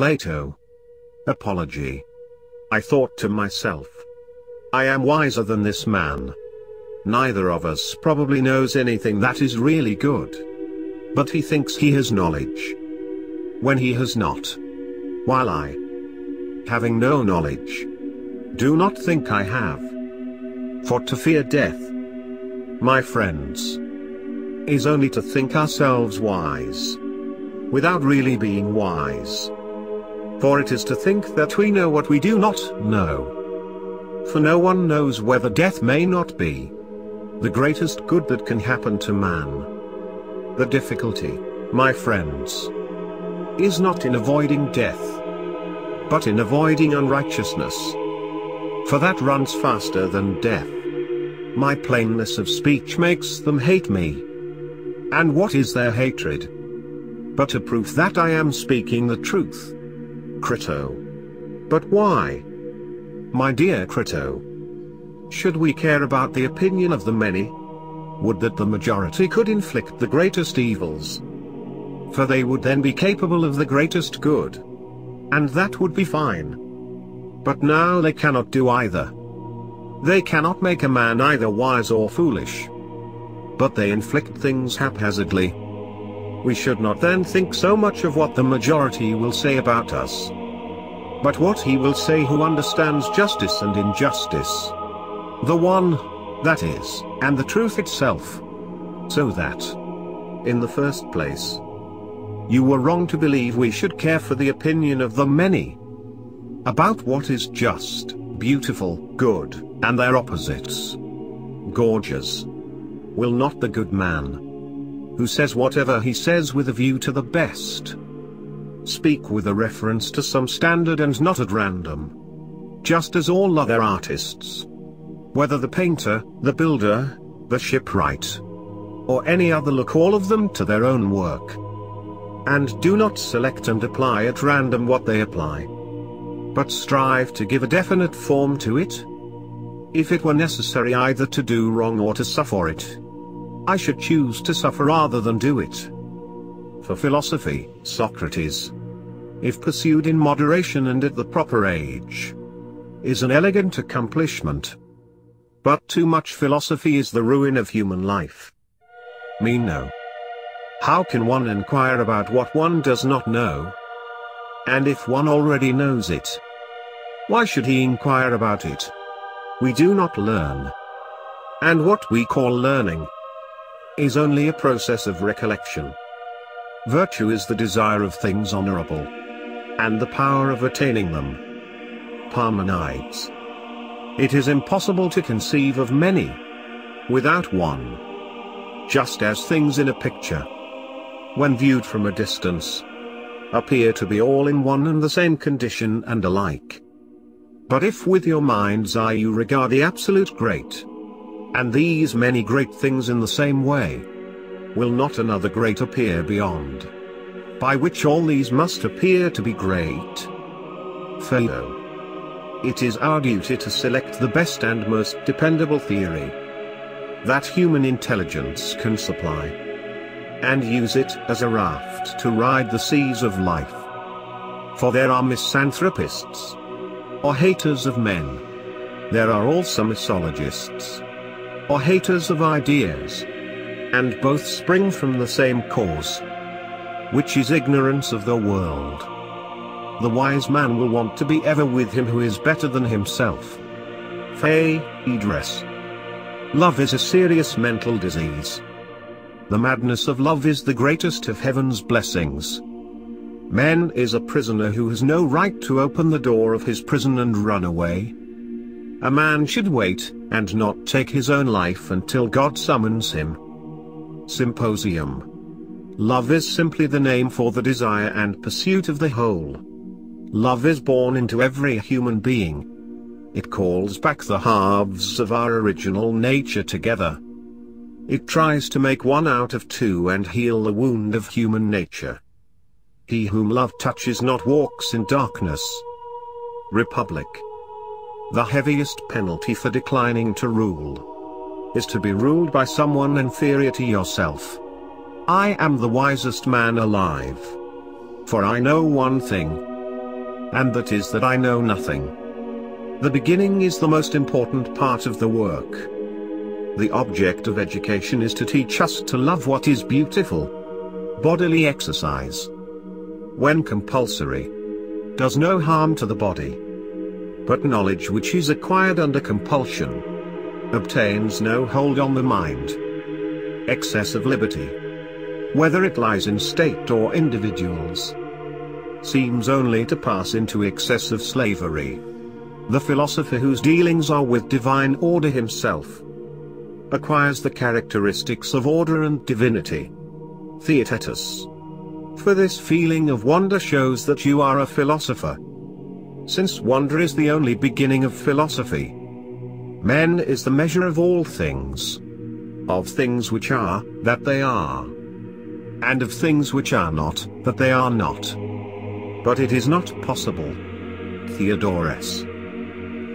Plato. Apology. I thought to myself. I am wiser than this man. Neither of us probably knows anything that is really good. But he thinks he has knowledge. When he has not. While I, having no knowledge, do not think I have. For to fear death, my friends, is only to think ourselves wise, without really being wise. For it is to think that we know what we do not know. For no one knows whether death may not be the greatest good that can happen to man. The difficulty, my friends, is not in avoiding death, but in avoiding unrighteousness. For that runs faster than death. My plainness of speech makes them hate me. And what is their hatred? But a proof that I am speaking the truth. Crito. But why? My dear Crito. Should we care about the opinion of the many? Would that the majority could inflict the greatest evils. For they would then be capable of the greatest good. And that would be fine. But now they cannot do either. They cannot make a man either wise or foolish. But they inflict things haphazardly. We should not then think so much of what the majority will say about us. But what he will say who understands justice and injustice. The one, that is, and the truth itself. So that, in the first place, you were wrong to believe we should care for the opinion of the many. About what is just, beautiful, good, and their opposites. Gorgias. Will not the good man, who says whatever he says with a view to the best, speak with a reference to some standard and not at random. Just as all other artists. Whether the painter, the builder, the shipwright, or any other look all of them to their own work. And do not select and apply at random what they apply. But strive to give a definite form to it. If it were necessary either to do wrong or to suffer it, I should choose to suffer rather than do it. For philosophy, Socrates, if pursued in moderation and at the proper age, is an elegant accomplishment. But too much philosophy is the ruin of human life. Meno. How can one inquire about what one does not know? And if one already knows it, why should he inquire about it? We do not learn. And what we call learning is only a process of recollection. Virtue is the desire of things honorable, and the power of attaining them. Parmenides. It is impossible to conceive of many without one. Just as things in a picture, when viewed from a distance, appear to be all in one and the same condition and alike. But if with your mind's eye you regard the absolute great, and these many great things in the same way. Will not another great appear beyond? By which all these must appear to be great. Phaedo. It is our duty to select the best and most dependable theory that human intelligence can supply, and use it as a raft to ride the seas of life. For there are misanthropists, or haters of men. There are also misologists or haters of ideas. And both spring from the same cause, which is ignorance of the world. The wise man will want to be ever with him who is better than himself. Phaedrus. Love is a serious mental disease. The madness of love is the greatest of heaven's blessings. Man is a prisoner who has no right to open the door of his prison and run away. A man should wait, and not take his own life until God summons him. Symposium. Love is simply the name for the desire and pursuit of the whole. Love is born into every human being. It calls back the halves of our original nature together. It tries to make one out of two and heal the wound of human nature. He whom love touches not walks in darkness. Republic. The heaviest penalty for declining to rule is to be ruled by someone inferior to yourself. I am the wisest man alive. For I know one thing. and that is that I know nothing. The beginning is the most important part of the work. The object of education is to teach us to love what is beautiful. Bodily exercise, when compulsory, does no harm to the body. But knowledge which is acquired under compulsion obtains no hold on the mind. Excess of liberty, whether it lies in state or individuals, seems only to pass into excessive slavery. The philosopher whose dealings are with divine order himself acquires the characteristics of order and divinity. Theaetetus. For this feeling of wonder shows that you are a philosopher. Since wonder is the only beginning of philosophy. Men is the measure of all things. Of things which are, that they are. And of things which are not, that they are not. But it is not possible. Theodorus.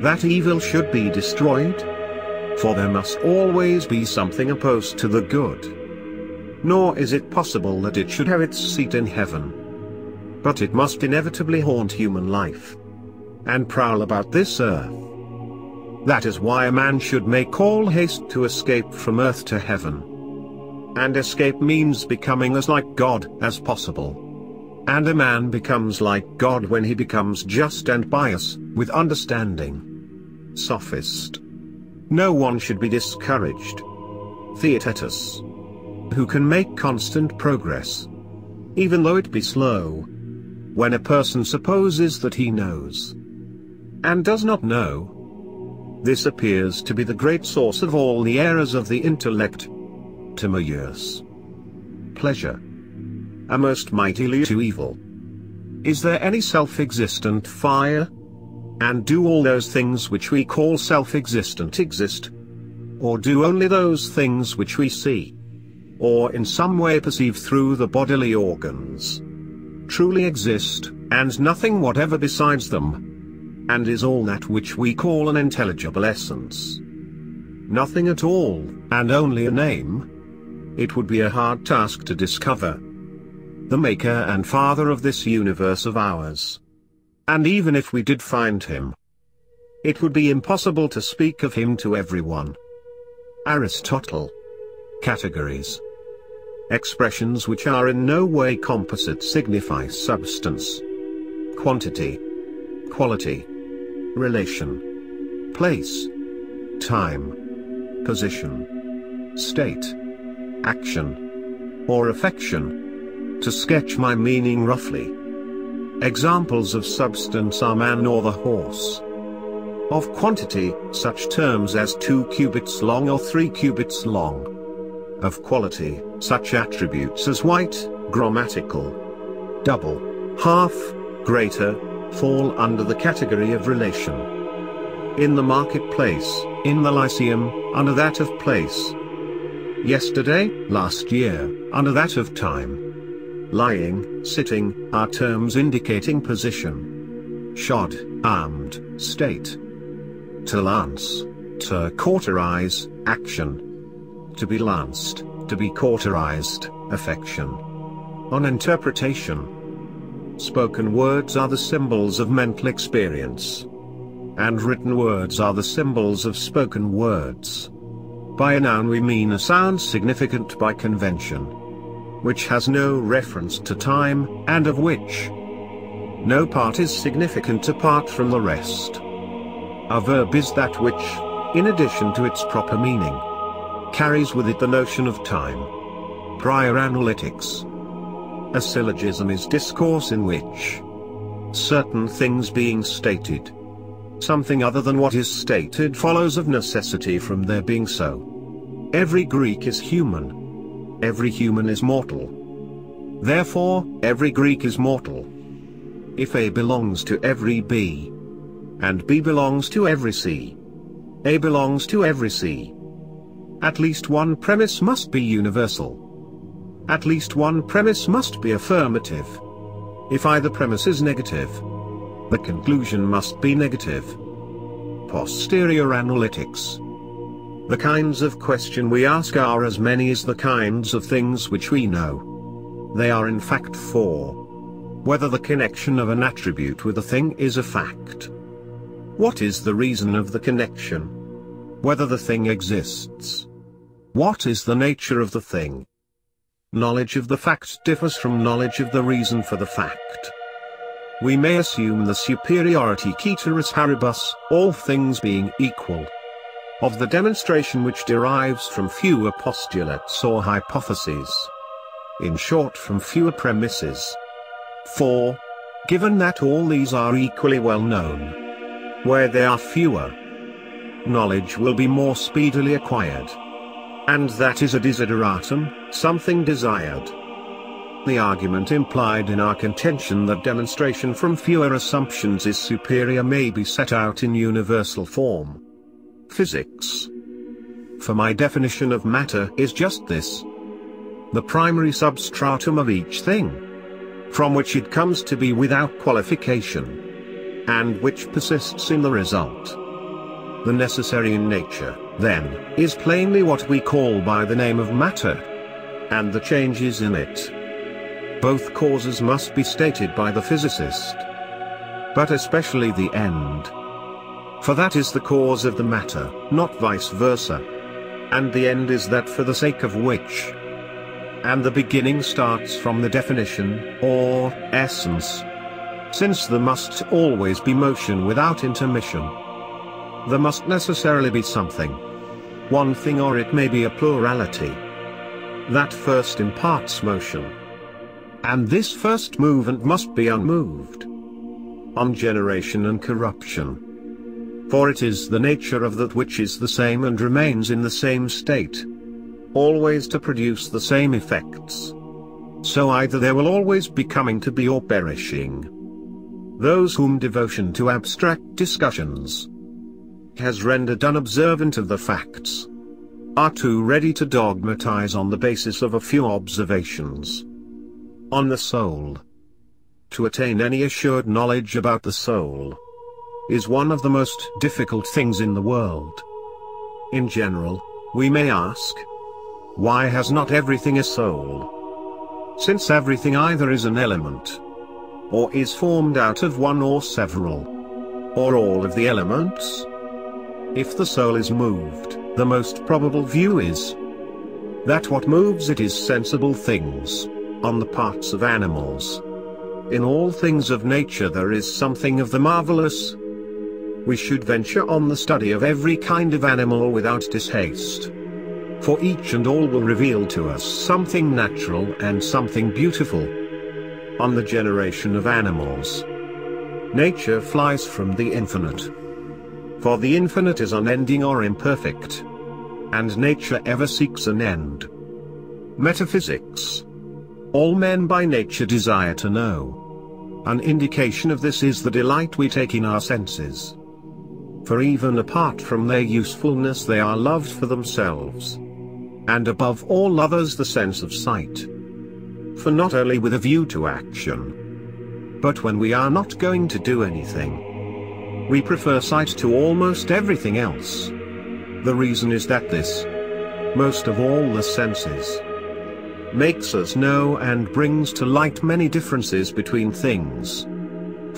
That evil should be destroyed? For there must always be something opposed to the good. Nor is it possible that it should have its seat in heaven. But it must inevitably haunt human life. And prowl about this earth. That is why a man should make all haste to escape from earth to heaven. And escape means becoming as like God as possible. And a man becomes like God when he becomes just and pious, with understanding. Sophist. No one should be discouraged. Theaetetus. Who can make constant progress. Even though it be slow. When a person supposes that he knows. And does not know. This appears to be the great source of all the errors of the intellect. Timaeus. Pleasure a most mighty to evil. Is there any self-existent fire? And do all those things which we call self-existent exist? Or do only those things which we see? Or in some way perceive through the bodily organs? Truly exist, and nothing whatever besides them? And is all that which we call an intelligible essence? Nothing at all, and only a name? It would be a hard task to discover the maker and father of this universe of ours. And even if we did find him, it would be impossible to speak of him to everyone. Aristotle. Categories. Expressions which are in no way composite signify substance, quantity, quality, relation, place, time, position, state, action, or affection. To sketch my meaning roughly. Examples of substance are man or the horse. Of quantity, such terms as 2 cubits long or 3 cubits long. Of quality, such attributes as white, grammatical, double, half, greater, fall under the category of relation. In the marketplace, in the lyceum, under that of place. Yesterday, last year, under that of time lying, sitting, are terms indicating position. Shod, armed, state. To lance, to cauterize, action. To be lanced, to be cauterized, affection. On interpretation. Spoken words are the symbols of mental experience. And written words are the symbols of spoken words. By a noun we mean a sound significant by convention which has no reference to time, and of which no part is significant apart from the rest. A verb is that which, in addition to its proper meaning, carries with it the notion of time. Prior analytics. A syllogism is discourse in which certain things being stated, something other than what is stated follows of necessity from their being so. Every Greek is human, Every human is mortal. Therefore, every Greek is mortal. If A belongs to every B, and B belongs to every C, A belongs to every C. At least one premise must be universal. At least one premise must be affirmative. If either premise is negative, the conclusion must be negative. Posterior analytics the kinds of question we ask are as many as the kinds of things which we know. They are in fact four. whether the connection of an attribute with a thing is a fact. What is the reason of the connection? Whether the thing exists. What is the nature of the thing? Knowledge of the fact differs from knowledge of the reason for the fact. We may assume the superiority ceteris paribus, all things being equal, of the demonstration which derives from fewer postulates or hypotheses. In short from fewer premises. For, given that all these are equally well known, where there are fewer, knowledge will be more speedily acquired. And that is a desideratum, something desired. The argument implied in our contention that demonstration from fewer assumptions is superior may be set out in universal form. Physics. For my definition of matter is just this. The primary substratum of each thing. From which it comes to be without qualification. And which persists in the result. The necessary in nature, then, is plainly what we call by the name of matter. And the changes in it, both causes must be stated by the physicist. But especially the end. For that is the cause of the matter, not vice versa. And the end is that for the sake of which. And the beginning starts from the definition, or essence. Since there must always be motion without intermission. There must necessarily be something. One thing or it may be a plurality. That first imparts motion. And this first movement must be unmoved. On generation and corruption. For it is the nature of that which is the same and remains in the same state. Always to produce the same effects. So either there will always be coming to be or perishing. Those whom devotion to abstract discussions has rendered unobservant of the facts are too ready to dogmatize on the basis of a few observations on the soul. To attain any assured knowledge about the soul is one of the most difficult things in the world. In general, we may ask, why has not everything a soul? Since everything either is an element, or is formed out of one or several, or all of the elements. If the soul is moved, the most probable view is that what moves it is sensible things on the parts of animals. In all things of nature there is something of the marvelous. We should venture on the study of every kind of animal without dishaste. For each and all will reveal to us something natural and something beautiful. On the generation of animals. Nature flies from the infinite. For the infinite is unending or imperfect. And nature ever seeks an end. Metaphysics. All men by nature desire to know. An indication of this is the delight we take in our senses. For even apart from their usefulness they are loved for themselves. And above all others the sense of sight. For not only with a view to action, but when we are not going to do anything, we prefer sight to almost everything else. The reason is that this, most of all the senses, makes us know and brings to light many differences between things.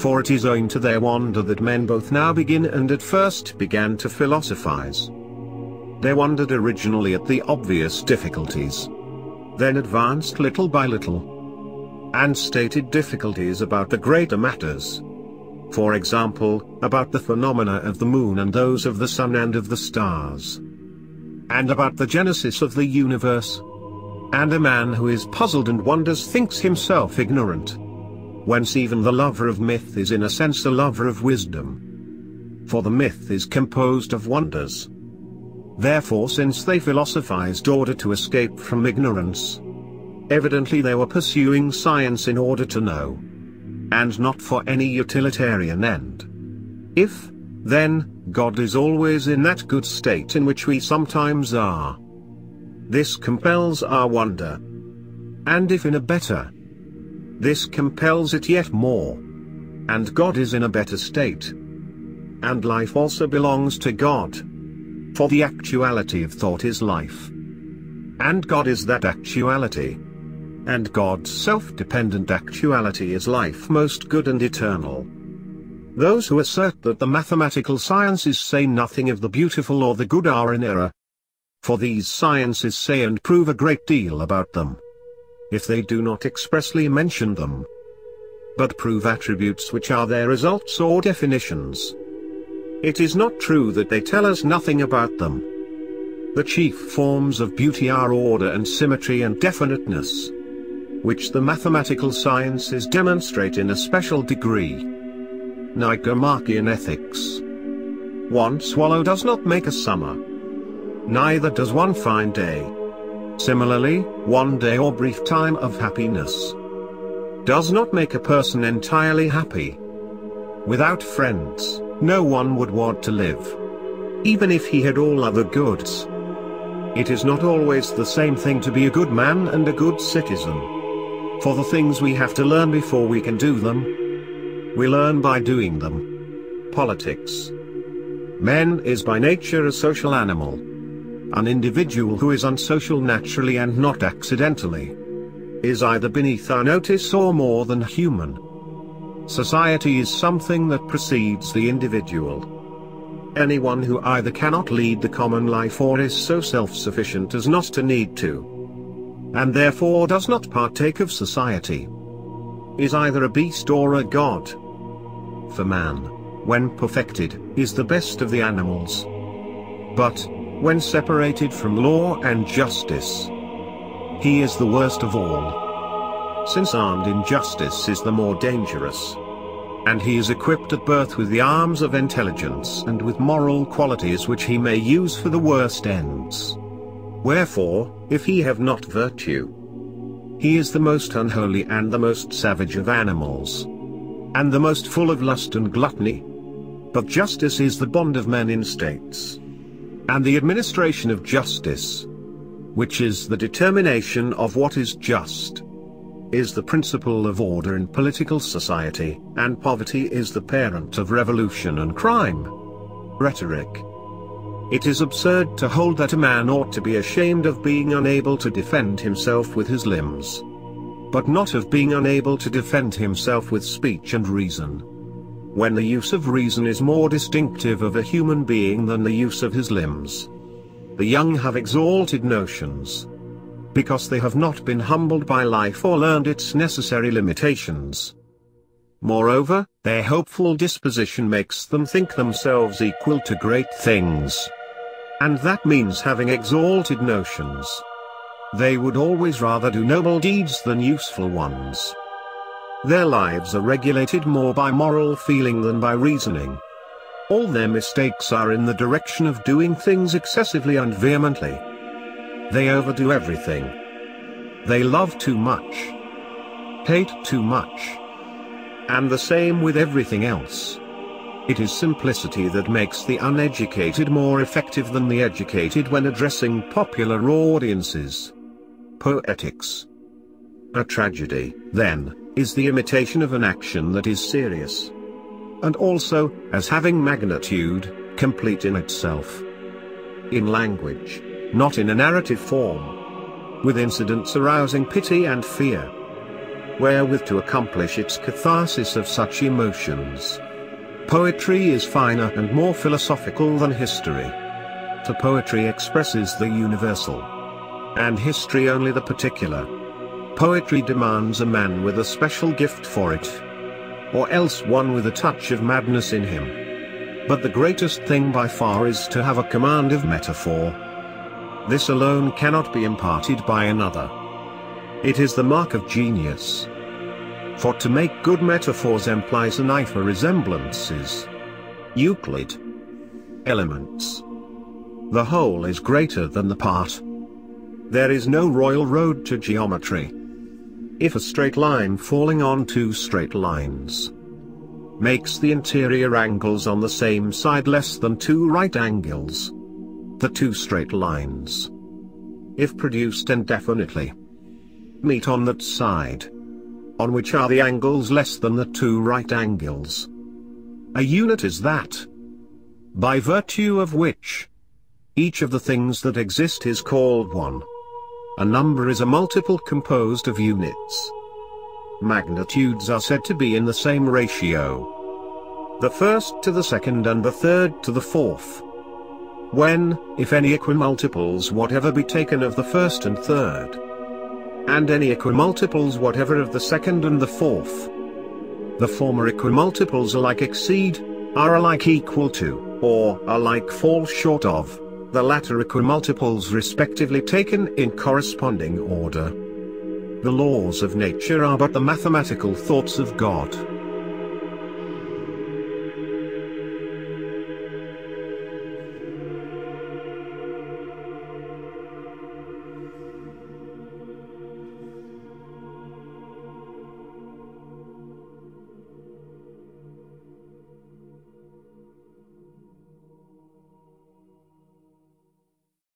For it is owing to their wonder that men both now begin and at first began to philosophize. They wondered originally at the obvious difficulties, then advanced little by little, and stated difficulties about the greater matters. For example, about the phenomena of the moon and those of the sun and of the stars. And about the genesis of the universe, and a man who is puzzled and wonders thinks himself ignorant. Whence even the lover of myth is in a sense a lover of wisdom. For the myth is composed of wonders. Therefore since they philosophized order to escape from ignorance, evidently they were pursuing science in order to know. And not for any utilitarian end. If, then, God is always in that good state in which we sometimes are, this compels our wonder. And if in a better, this compels it yet more. And God is in a better state. And life also belongs to God. For the actuality of thought is life. And God is that actuality. And God's self-dependent actuality is life most good and eternal. Those who assert that the mathematical sciences say nothing of the beautiful or the good are in error. For these sciences say and prove a great deal about them. If they do not expressly mention them, but prove attributes which are their results or definitions. It is not true that they tell us nothing about them. The chief forms of beauty are order and symmetry and definiteness, which the mathematical sciences demonstrate in a special degree. Nicomachean Ethics One swallow does not make a summer. Neither does one fine day. Similarly, one day or brief time of happiness does not make a person entirely happy. Without friends, no one would want to live. Even if he had all other goods. It is not always the same thing to be a good man and a good citizen. For the things we have to learn before we can do them, we learn by doing them. Politics. Man is by nature a social animal. An individual who is unsocial naturally and not accidentally is either beneath our notice or more than human. Society is something that precedes the individual. Anyone who either cannot lead the common life or is so self-sufficient as not to need to, and therefore does not partake of society, is either a beast or a god for man, when perfected, is the best of the animals. But, when separated from law and justice, he is the worst of all. Since armed injustice is the more dangerous. And he is equipped at birth with the arms of intelligence and with moral qualities which he may use for the worst ends. Wherefore, if he have not virtue, he is the most unholy and the most savage of animals and the most full of lust and gluttony. But justice is the bond of men in states. And the administration of justice, which is the determination of what is just, is the principle of order in political society, and poverty is the parent of revolution and crime. Rhetoric. It is absurd to hold that a man ought to be ashamed of being unable to defend himself with his limbs but not of being unable to defend himself with speech and reason. When the use of reason is more distinctive of a human being than the use of his limbs. The young have exalted notions. Because they have not been humbled by life or learned its necessary limitations. Moreover, their hopeful disposition makes them think themselves equal to great things. And that means having exalted notions. They would always rather do noble deeds than useful ones. Their lives are regulated more by moral feeling than by reasoning. All their mistakes are in the direction of doing things excessively and vehemently. They overdo everything. They love too much. Hate too much. And the same with everything else. It is simplicity that makes the uneducated more effective than the educated when addressing popular audiences. Poetics. A tragedy, then, is the imitation of an action that is serious. And also, as having magnitude, complete in itself. In language, not in a narrative form. With incidents arousing pity and fear. Wherewith to accomplish its catharsis of such emotions. Poetry is finer and more philosophical than history. For poetry expresses the universal and history only the particular. Poetry demands a man with a special gift for it. Or else one with a touch of madness in him. But the greatest thing by far is to have a command of metaphor. This alone cannot be imparted by another. It is the mark of genius. For to make good metaphors implies an eye for resemblances. Euclid. Elements. The whole is greater than the part. There is no royal road to geometry. If a straight line falling on two straight lines makes the interior angles on the same side less than two right angles, the two straight lines, if produced indefinitely, meet on that side, on which are the angles less than the two right angles. A unit is that, by virtue of which, each of the things that exist is called one. A number is a multiple composed of units. Magnitudes are said to be in the same ratio. The first to the second and the third to the fourth. When, if any equimultiples whatever be taken of the first and third. And any equimultiples whatever of the second and the fourth. The former equimultiples alike exceed, are alike equal to, or alike fall short of, the latter equimultiples respectively taken in corresponding order. The laws of nature are but the mathematical thoughts of God.